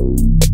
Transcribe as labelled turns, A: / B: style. A: Bye.